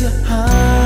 your heart.